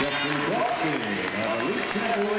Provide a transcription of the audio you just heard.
Jeffrey Dawson of Elite